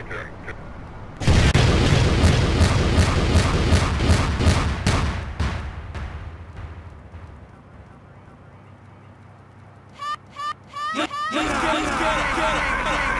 Let's get it, get it, get it, get it.